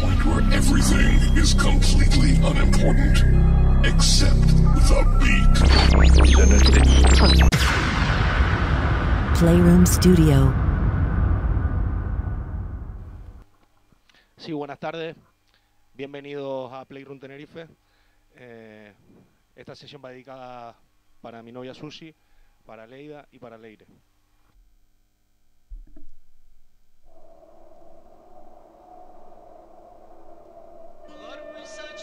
point where everything is completely unimportant except the beat. Playroom Studio. Sí, buenas tardes. Bienvenidos a Playroom Tenerife. Eh, esta sesión va dedicada para mi novia Susi, para Leida y para Leire. Varmış saçların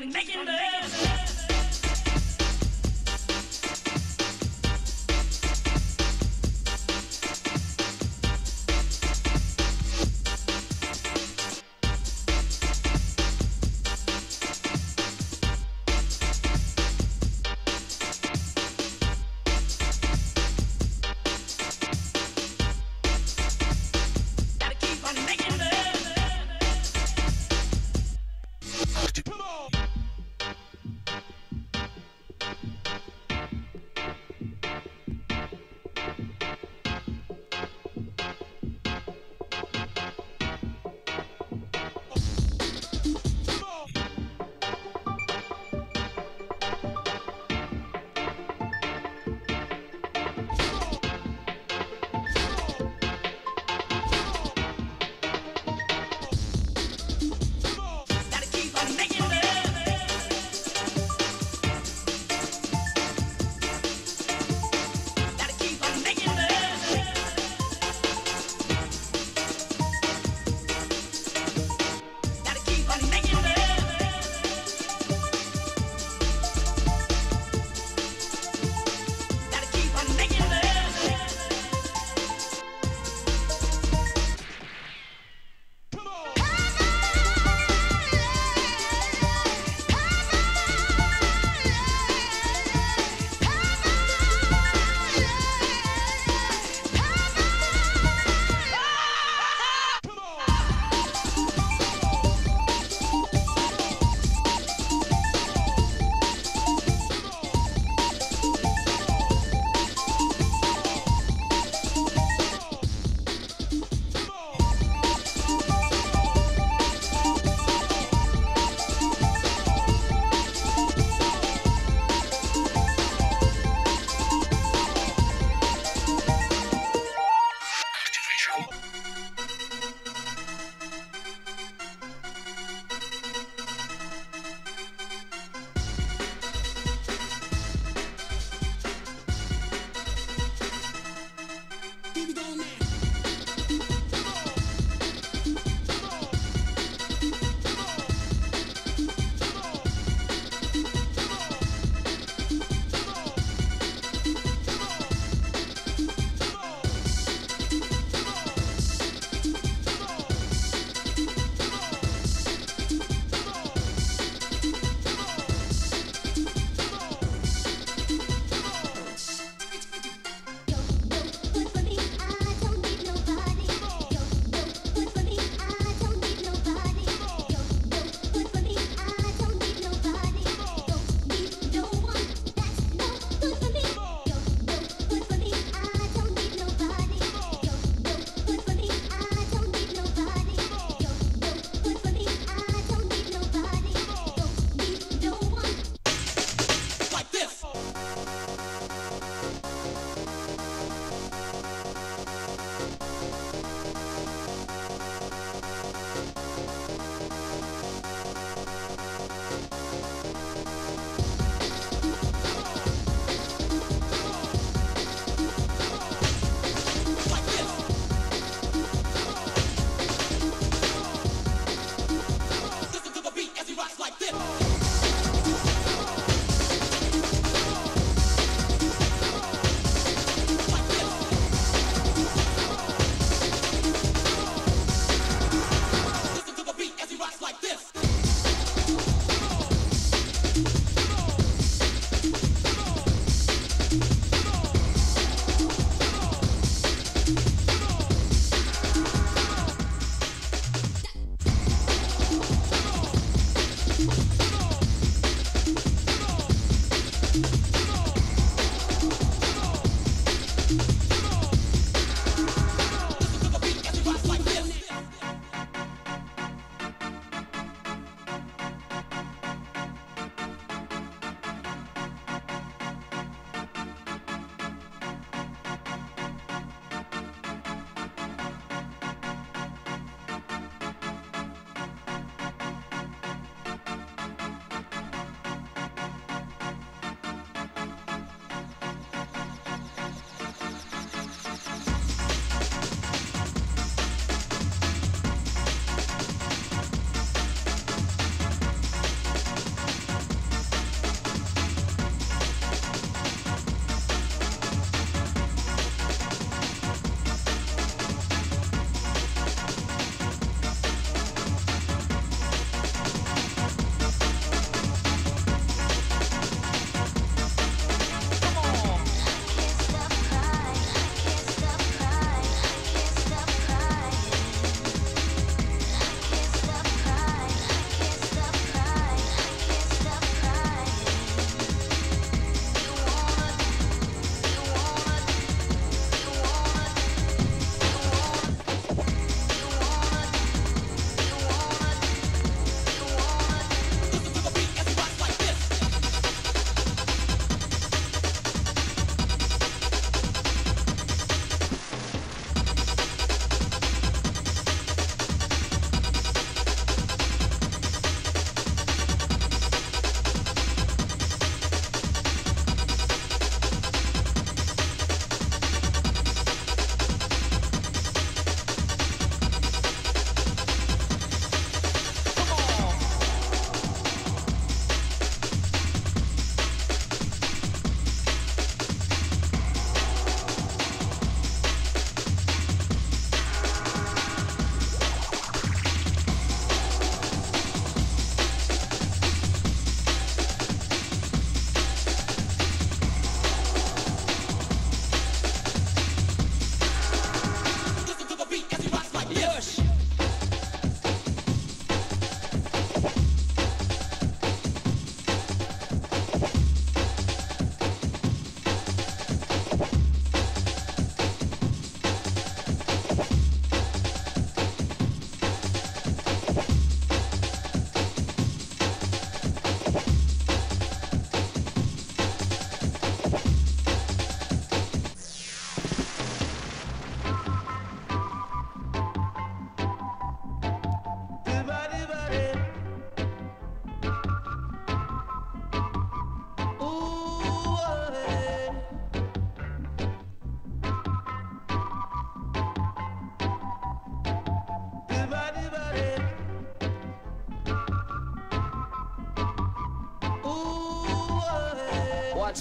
on making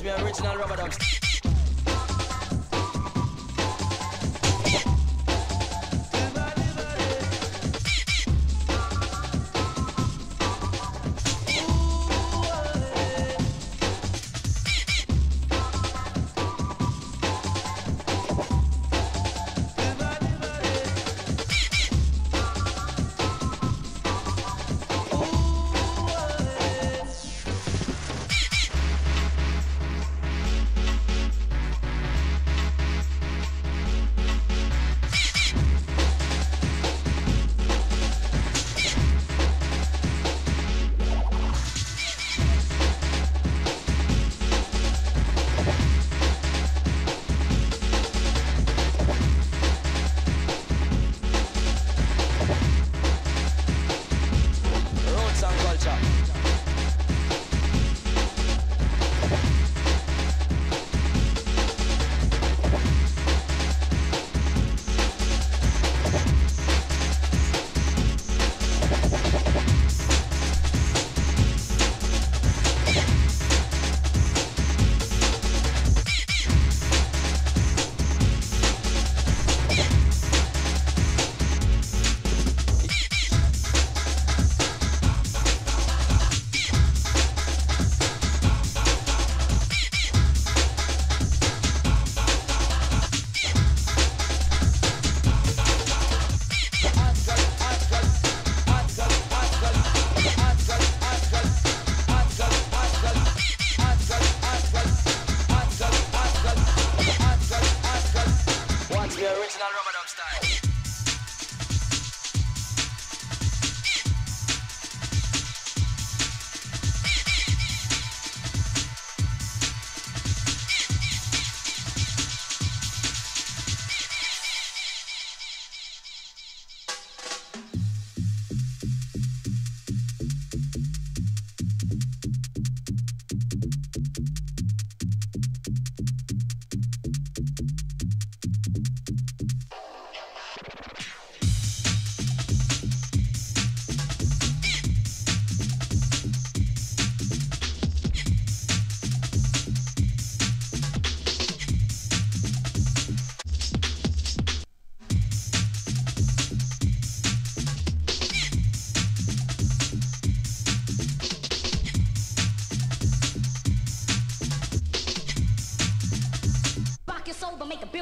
me original rubber dubs.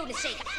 Make a building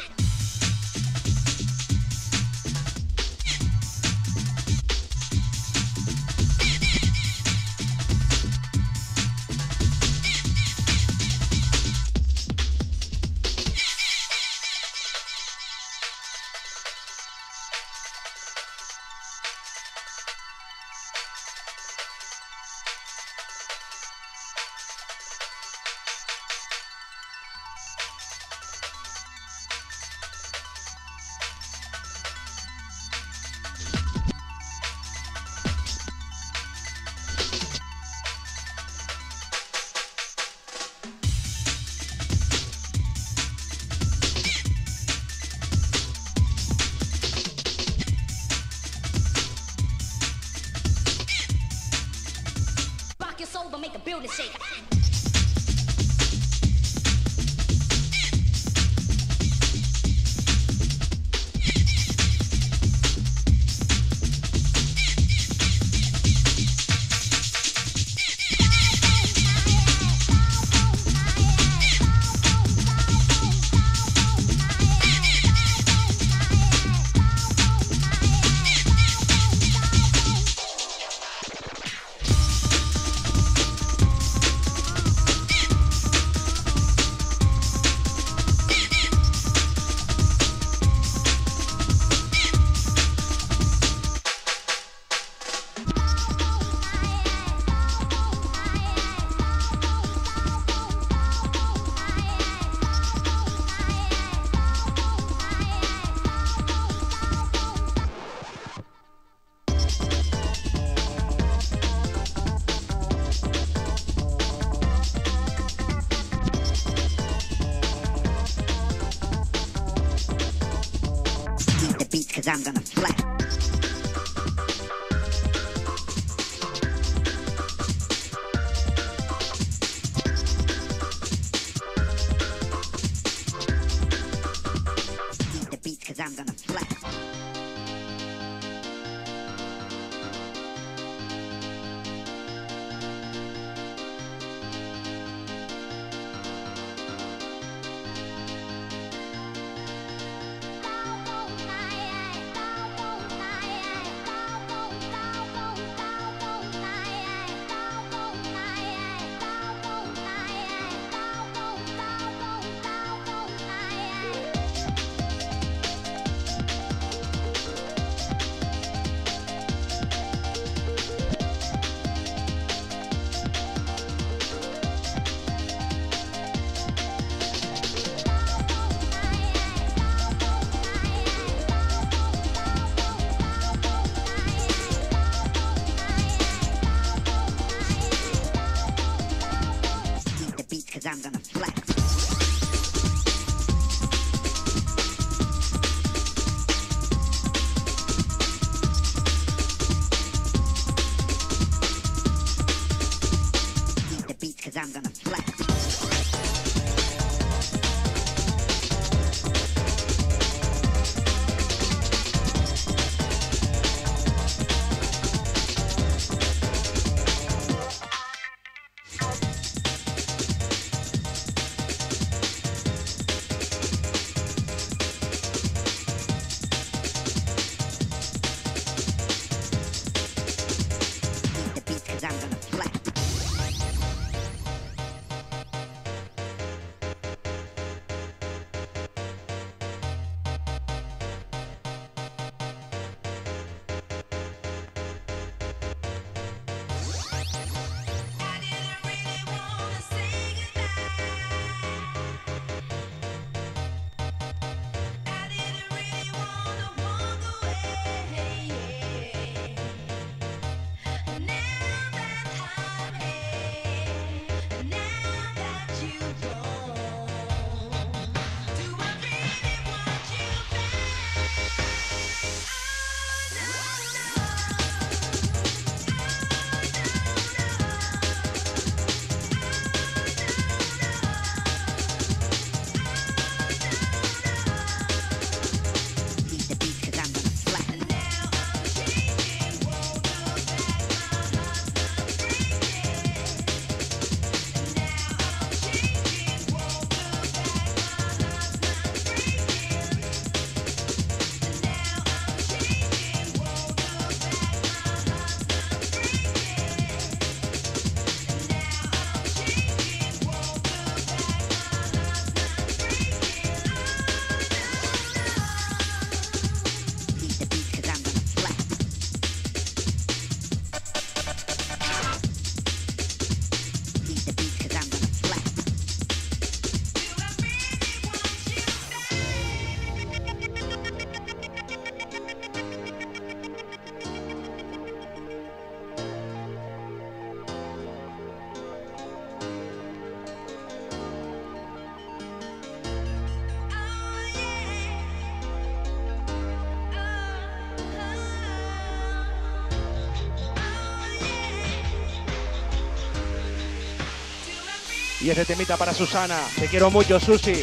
Y este temita para Susana. Te quiero mucho, Susi.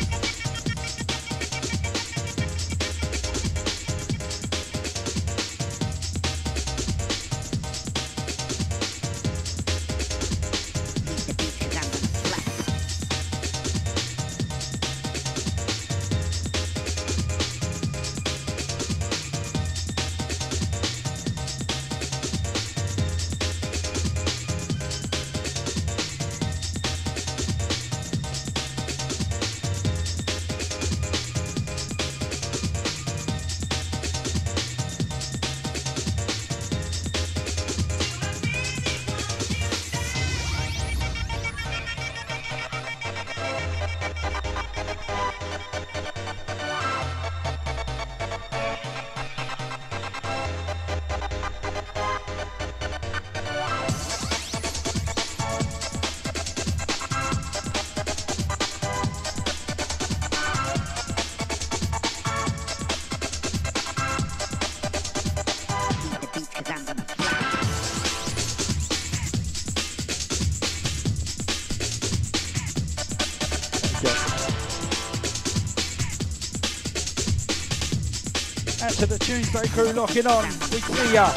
Tuesday crew locking on. We see ya.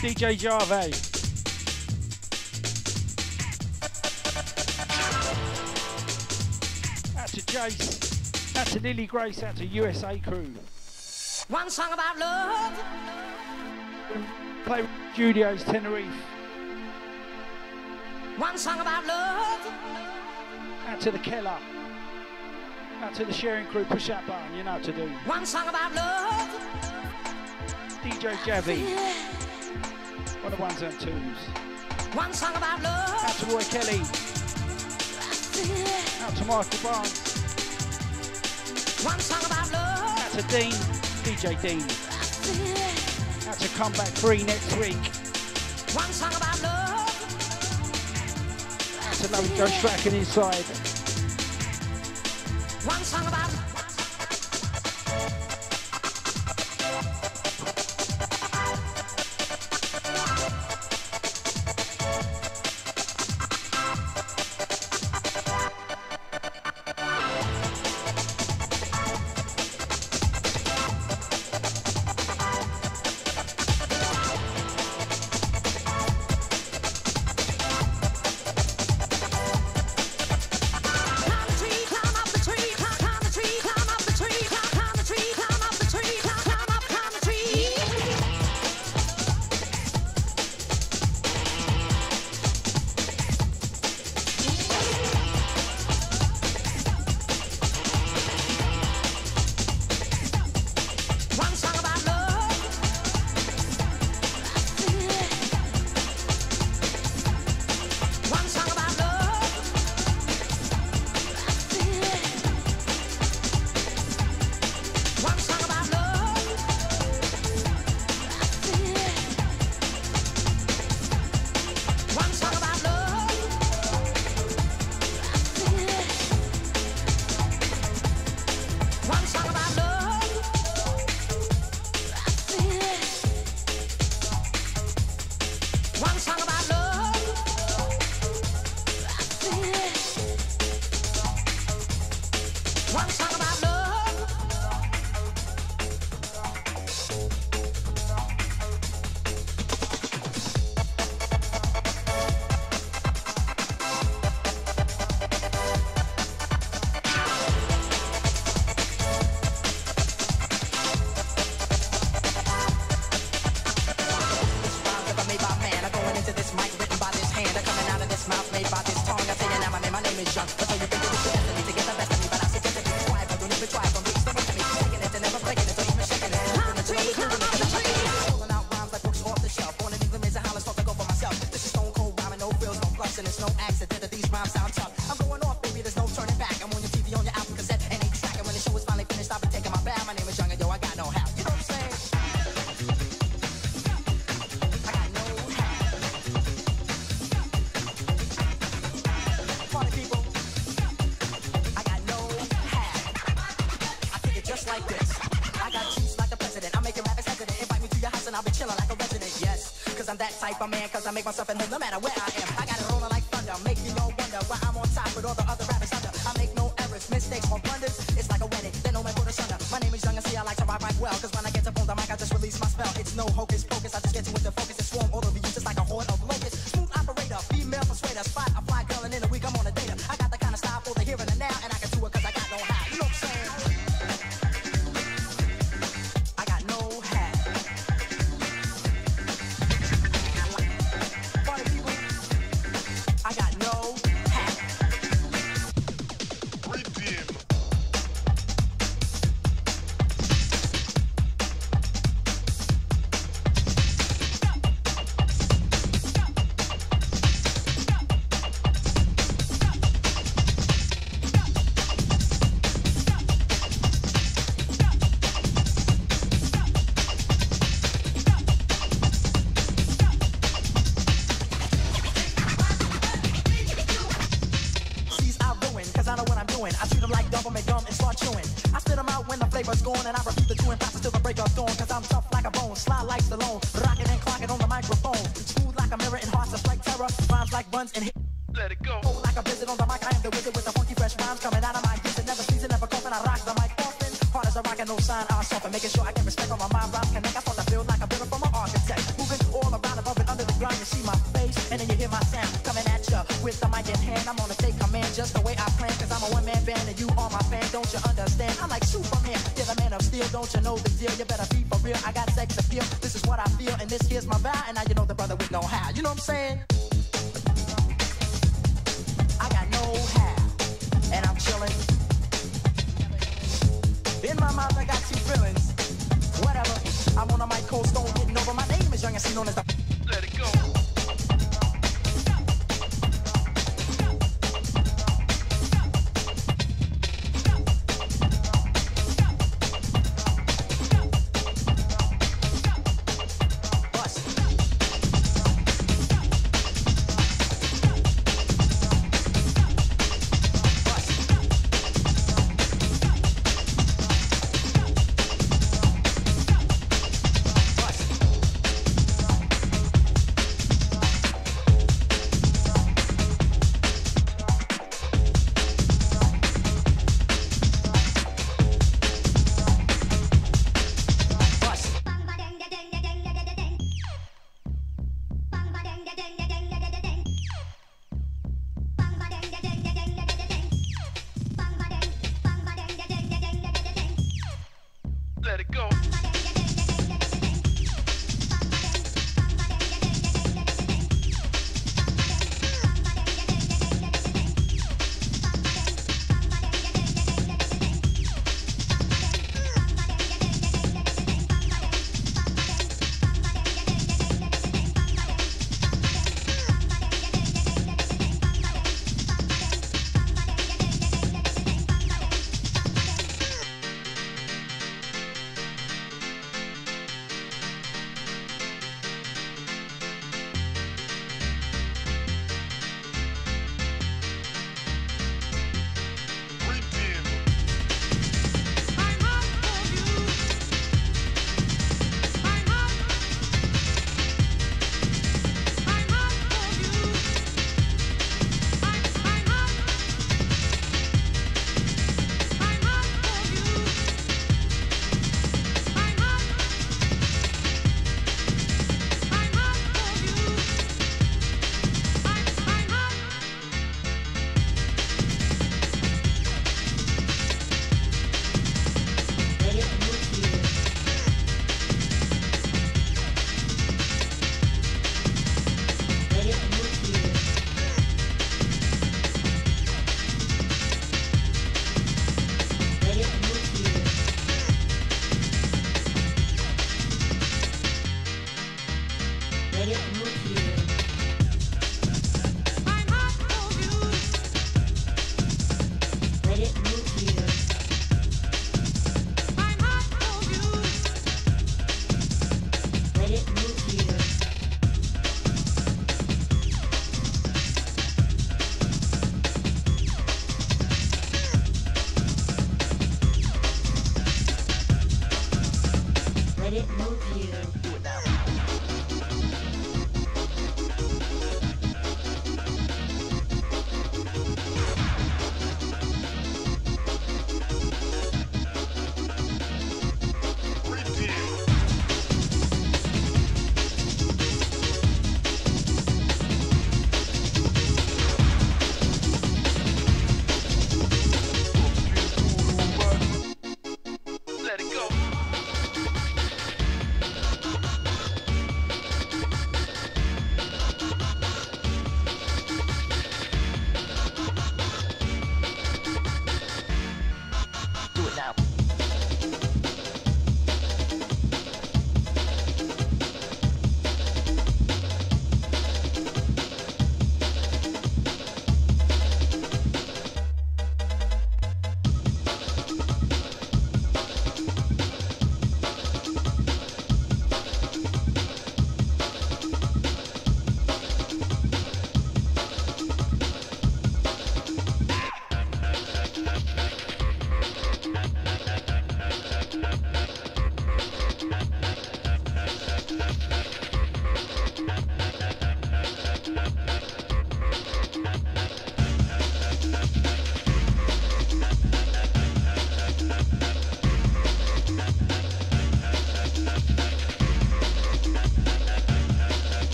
DJ Javi. Out to Jace. Out to Lily Grace. Out to USA crew. One song about love. Play Studios Tenerife. One song about love. Out to the Keller. Out to the sharing crew. Push that button. You know what to do. One song about love. DJ Javi. One of the ones and twos. One song about love. Out to Roy Kelly. Out to Michael Barnes. One song about love. Out to Dean. DJ Dean. Out to Comeback Free next week. One song about love. Out to Lovey Joe Strachan inside. Cause I'm that type of man. Cause I make myself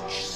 such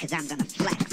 cause I'm gonna flex.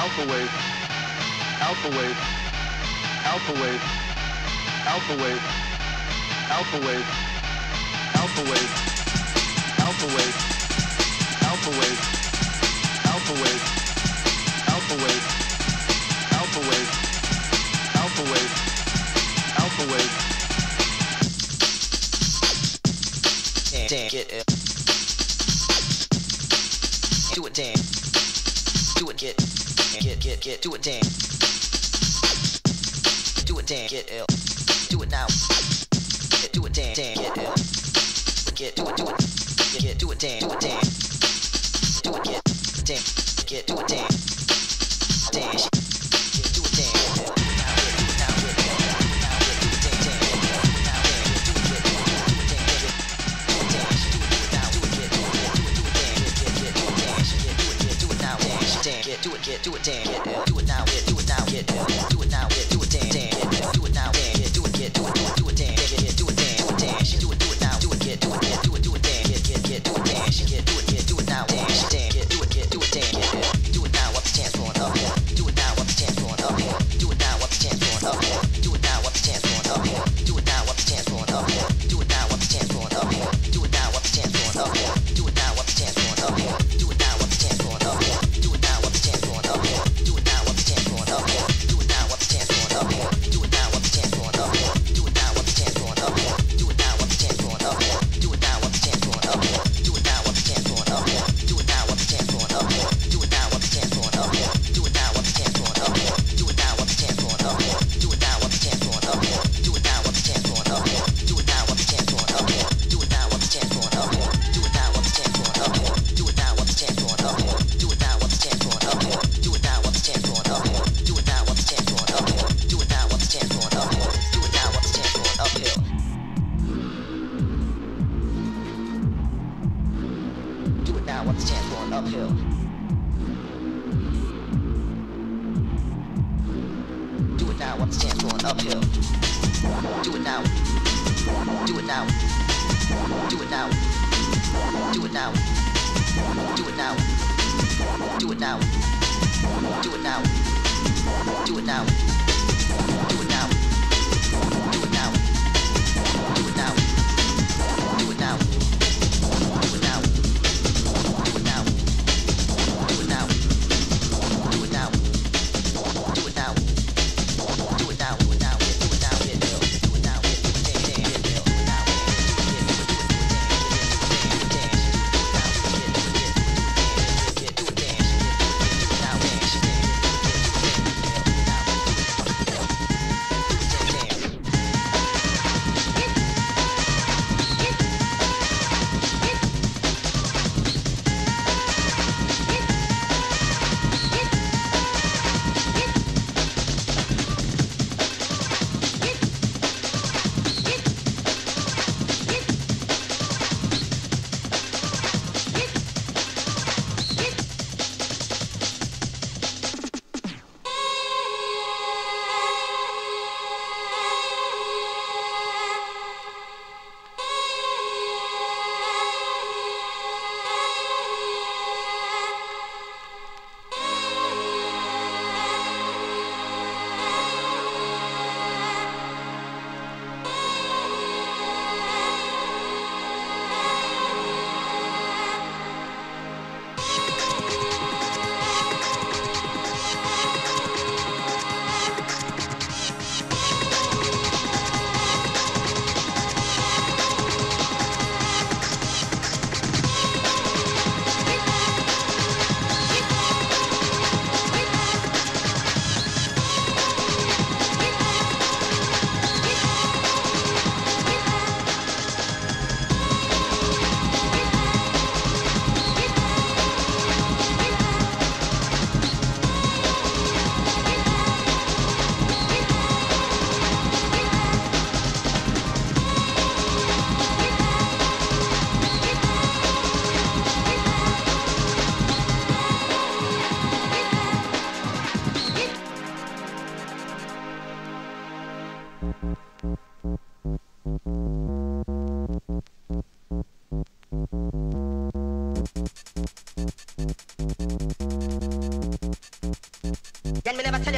Alpha wave. Alpha wave. Alpha wave. Alpha wave. Alpha wave. do it, Dan.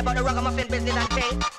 About the ragamuffin business and thing.